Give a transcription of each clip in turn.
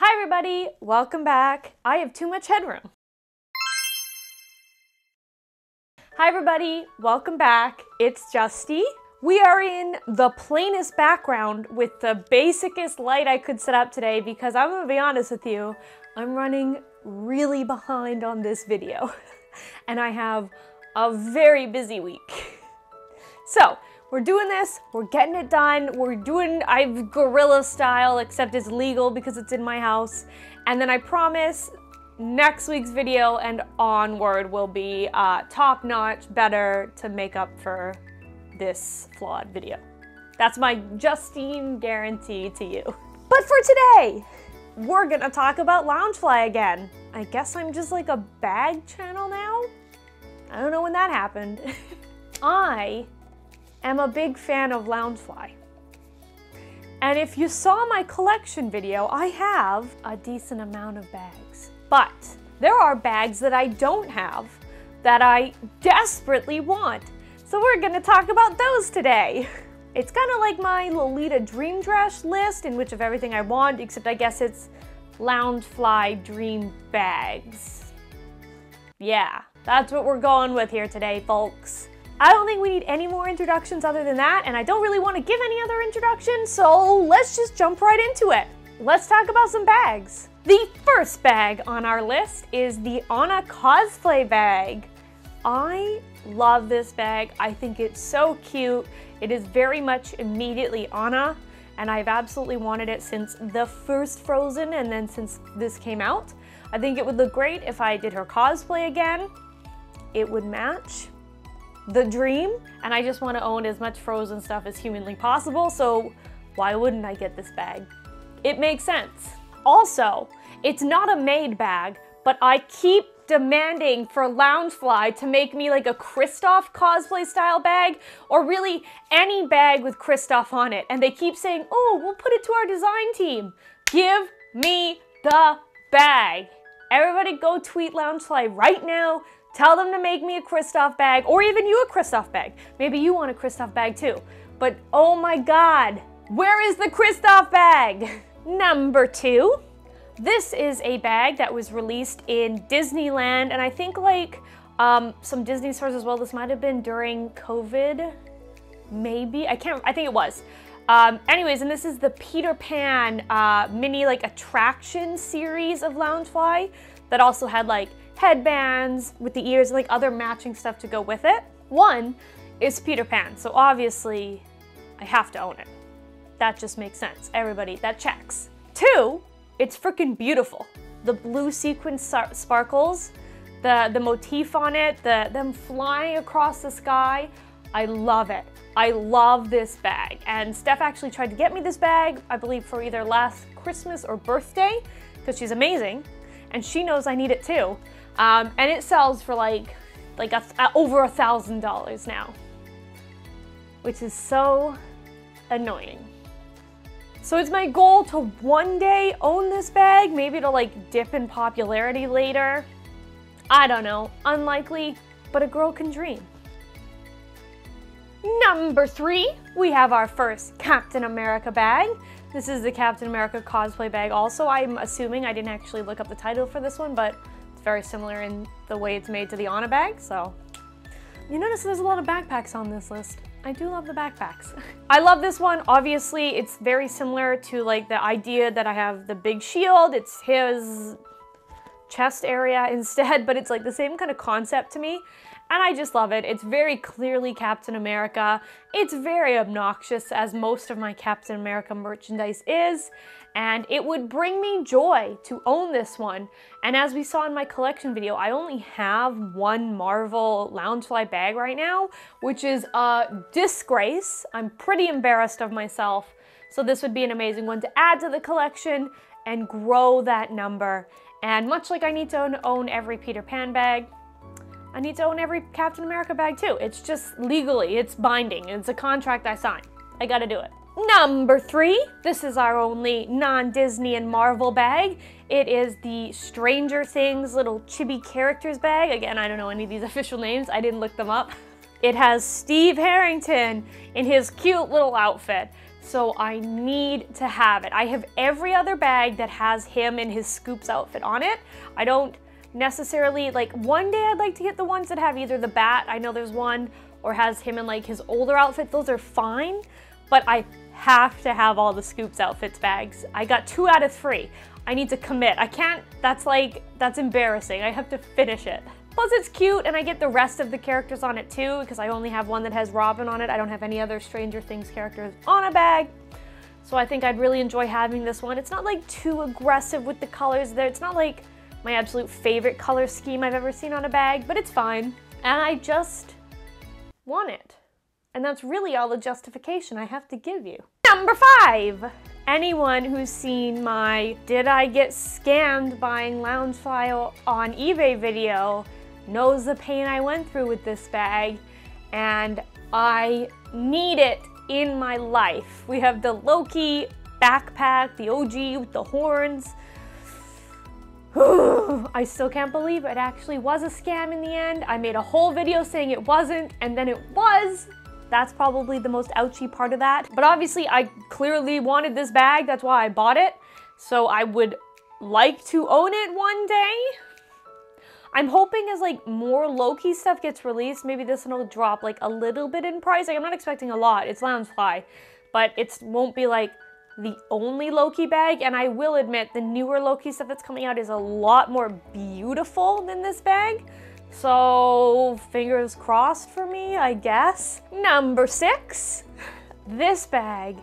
Hi everybody, welcome back. I have too much headroom. Hi everybody, welcome back. It's Justy. We are in the plainest background with the basicest light I could set up today because I'm gonna be honest with you, I'm running really behind on this video and I have a very busy week. So, we're doing this, we're getting it done, we're doing, I've guerrilla style, except it's legal because it's in my house. And then I promise next week's video and onward will be uh, top notch, better to make up for this flawed video. That's my Justine guarantee to you. But for today, we're gonna talk about Loungefly again. I guess I'm just like a bag channel now? I don't know when that happened. I am a big fan of Loungefly. And if you saw my collection video, I have a decent amount of bags. But there are bags that I don't have that I desperately want. So we're gonna talk about those today. It's kind of like my Lolita Dream Dress list in which of everything I want, except I guess it's Loungefly Dream Bags. Yeah, that's what we're going with here today, folks. I don't think we need any more introductions other than that, and I don't really want to give any other introductions, so let's just jump right into it. Let's talk about some bags. The first bag on our list is the Anna cosplay bag. I love this bag. I think it's so cute. It is very much immediately Anna, and I've absolutely wanted it since the first Frozen and then since this came out. I think it would look great if I did her cosplay again. It would match the dream, and I just want to own as much Frozen stuff as humanly possible, so why wouldn't I get this bag? It makes sense. Also, it's not a made bag, but I keep demanding for Loungefly to make me like a Kristoff cosplay style bag, or really any bag with Kristoff on it. And they keep saying, oh, we'll put it to our design team. Give me the bag. Everybody go tweet Loungefly right now Tell them to make me a Kristoff bag, or even you a Kristoff bag. Maybe you want a Kristoff bag too. But oh my god, where is the Kristoff bag? Number two, this is a bag that was released in Disneyland, and I think like um, some Disney stores as well. This might have been during COVID, maybe. I can't, I think it was. Um, anyways, and this is the Peter Pan uh, mini like attraction series of Loungefly that also had like headbands with the ears, and like other matching stuff to go with it. One is Peter Pan, so obviously I have to own it. That just makes sense. Everybody, that checks. Two, it's freaking beautiful. The blue sequin sparkles, the, the motif on it, the, them flying across the sky. I love it. I love this bag. And Steph actually tried to get me this bag, I believe for either last Christmas or birthday, because she's amazing. And she knows I need it too. Um, and it sells for like, like a, over a thousand dollars now, which is so annoying. So it's my goal to one day own this bag, maybe it'll like dip in popularity later. I don't know, unlikely, but a girl can dream. Number three, we have our first Captain America bag. This is the Captain America cosplay bag also. I'm assuming, I didn't actually look up the title for this one, but it's very similar in the way it's made to the Anna bag, so. You notice there's a lot of backpacks on this list. I do love the backpacks. I love this one. Obviously, it's very similar to like the idea that I have the big shield. It's his chest area instead, but it's like the same kind of concept to me and I just love it. It's very clearly Captain America. It's very obnoxious, as most of my Captain America merchandise is, and it would bring me joy to own this one. And as we saw in my collection video, I only have one Marvel Loungefly bag right now, which is a disgrace. I'm pretty embarrassed of myself, so this would be an amazing one to add to the collection and grow that number. And much like I need to own every Peter Pan bag, I need to own every Captain America bag too. It's just legally, it's binding. It's a contract I sign. I gotta do it. Number three, this is our only non-Disney and Marvel bag. It is the Stranger Things little chibi characters bag. Again, I don't know any of these official names. I didn't look them up. It has Steve Harrington in his cute little outfit. so I need to have it. I have every other bag that has him in his Scoops outfit on it. I don't necessarily, like one day I'd like to get the ones that have either the bat, I know there's one, or has him in like his older outfit, those are fine, but I have to have all the Scoops outfits bags. I got two out of three. I need to commit. I can't, that's like, that's embarrassing. I have to finish it. Plus it's cute and I get the rest of the characters on it too because I only have one that has Robin on it. I don't have any other Stranger Things characters on a bag. So I think I'd really enjoy having this one. It's not like too aggressive with the colors there. It's not like my absolute favorite color scheme I've ever seen on a bag, but it's fine. And I just want it. And that's really all the justification I have to give you. Number five, anyone who's seen my did I get scammed buying Loungefly on eBay video knows the pain I went through with this bag and I need it in my life. We have the Loki backpack, the OG with the horns. I still can't believe it actually was a scam in the end. I made a whole video saying it wasn't, and then it was. That's probably the most ouchy part of that. But obviously I clearly wanted this bag, that's why I bought it. So I would like to own it one day. I'm hoping as like more Loki stuff gets released, maybe this one will drop like a little bit in price. Like I'm not expecting a lot, it's Loungefly, but it won't be like the only Loki bag. And I will admit the newer Loki stuff that's coming out is a lot more beautiful than this bag. So fingers crossed for me, I guess. Number six, this bag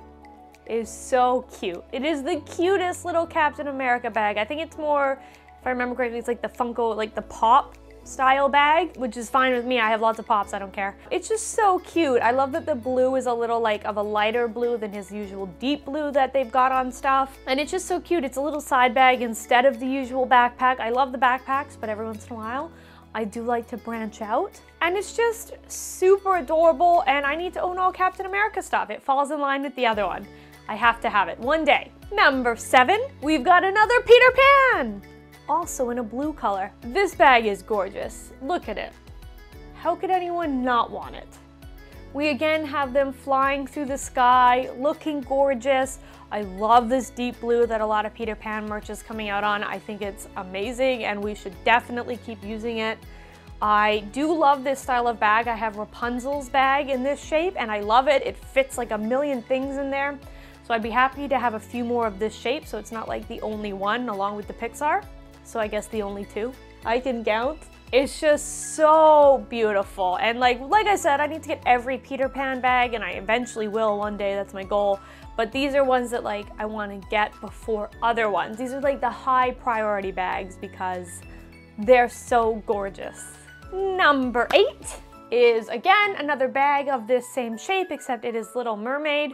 is so cute. It is the cutest little Captain America bag. I think it's more, if I remember correctly, it's like the Funko, like the pop style bag, which is fine with me. I have lots of pops, I don't care. It's just so cute. I love that the blue is a little like of a lighter blue than his usual deep blue that they've got on stuff. And it's just so cute. It's a little side bag instead of the usual backpack. I love the backpacks, but every once in a while, I do like to branch out. And it's just super adorable and I need to own all Captain America stuff. It falls in line with the other one. I have to have it one day. Number seven, we've got another Peter Pan! Also in a blue color. This bag is gorgeous. Look at it. How could anyone not want it? We again have them flying through the sky, looking gorgeous. I love this deep blue that a lot of Peter Pan merch is coming out on. I think it's amazing and we should definitely keep using it. I do love this style of bag. I have Rapunzel's bag in this shape and I love it. It fits like a million things in there. So I'd be happy to have a few more of this shape so it's not like the only one along with the Pixar. So I guess the only two I can count. It's just so beautiful. And like, like I said, I need to get every Peter Pan bag and I eventually will one day, that's my goal. But these are ones that like I want to get before other ones. These are like the high priority bags because they're so gorgeous. Number eight is again another bag of this same shape except it is Little Mermaid.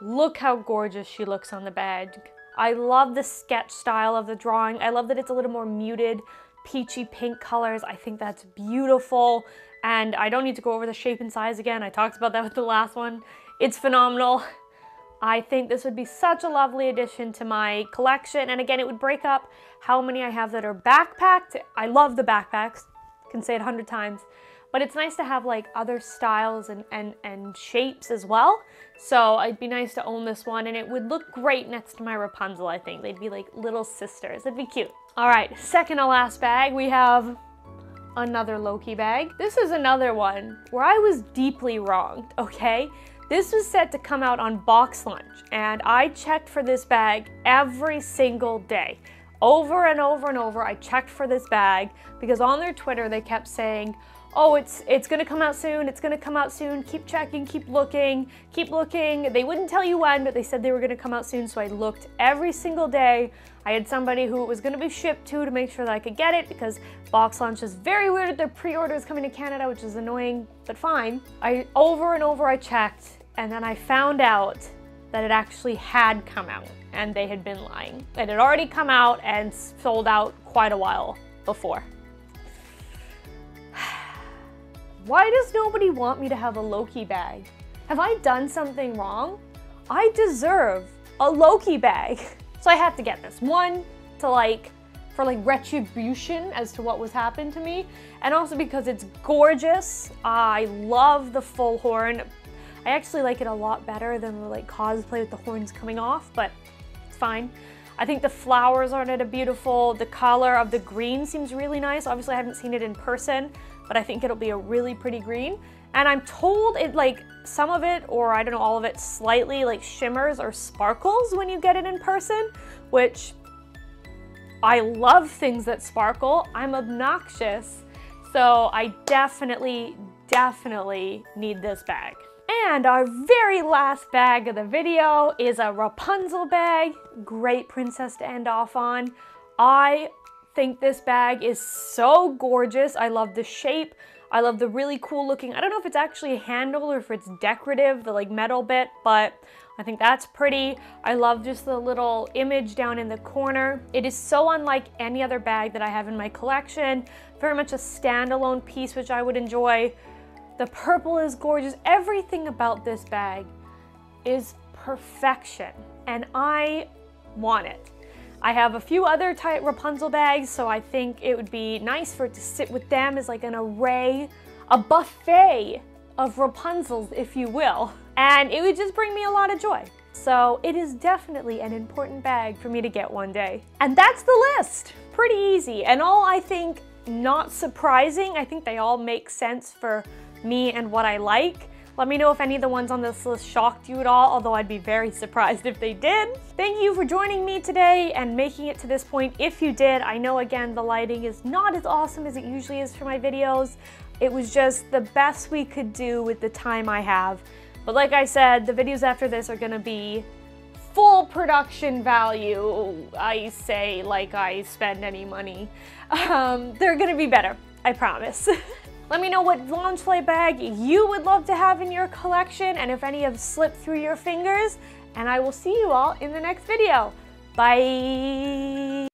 Look how gorgeous she looks on the bag. I love the sketch style of the drawing. I love that it's a little more muted peachy pink colors. I think that's beautiful. And I don't need to go over the shape and size again. I talked about that with the last one. It's phenomenal. I think this would be such a lovely addition to my collection. And again, it would break up how many I have that are backpacked. I love the backpacks, can say it a hundred times. But it's nice to have like other styles and, and, and shapes as well. So it'd be nice to own this one and it would look great next to my Rapunzel, I think. They'd be like little sisters. It'd be cute. All right, second to last bag, we have another Loki bag. This is another one where I was deeply wronged, okay? This was set to come out on Box Lunch, and I checked for this bag every single day. Over and over and over, I checked for this bag because on their Twitter they kept saying, oh, it's it's gonna come out soon, it's gonna come out soon, keep checking, keep looking, keep looking. They wouldn't tell you when, but they said they were gonna come out soon, so I looked every single day. I had somebody who it was gonna be shipped to to make sure that I could get it because Box Lunch is very weird their pre-orders coming to Canada, which is annoying, but fine. I over and over I checked, and then I found out that it actually had come out and they had been lying. It had already come out and sold out quite a while before. Why does nobody want me to have a Loki bag? Have I done something wrong? I deserve a Loki bag. So I have to get this. One, to like, for like retribution as to what was happened to me. And also because it's gorgeous. I love the full horn. I actually like it a lot better than the like cosplay with the horns coming off, but it's fine. I think the flowers on it are beautiful. The color of the green seems really nice. Obviously I haven't seen it in person, but I think it'll be a really pretty green. And I'm told it like some of it, or I don't know, all of it slightly like shimmers or sparkles when you get it in person, which I love things that sparkle. I'm obnoxious. So I definitely, definitely need this bag. And our very last bag of the video is a Rapunzel bag. Great princess to end off on. I think this bag is so gorgeous. I love the shape. I love the really cool looking, I don't know if it's actually a handle or if it's decorative, the like metal bit, but I think that's pretty. I love just the little image down in the corner. It is so unlike any other bag that I have in my collection. Very much a standalone piece, which I would enjoy. The purple is gorgeous. Everything about this bag is perfection, and I want it. I have a few other tight Rapunzel bags, so I think it would be nice for it to sit with them as like an array, a buffet of Rapunzels, if you will. And it would just bring me a lot of joy. So it is definitely an important bag for me to get one day. And that's the list. Pretty easy. And all I think not surprising. I think they all make sense for me and what I like. Let me know if any of the ones on this list shocked you at all, although I'd be very surprised if they did. Thank you for joining me today and making it to this point. If you did, I know again the lighting is not as awesome as it usually is for my videos. It was just the best we could do with the time I have. But like I said, the videos after this are gonna be full production value. I say like I spend any money. Um, they're gonna be better, I promise. Let me know what Loungefly bag you would love to have in your collection and if any have slipped through your fingers. And I will see you all in the next video. Bye!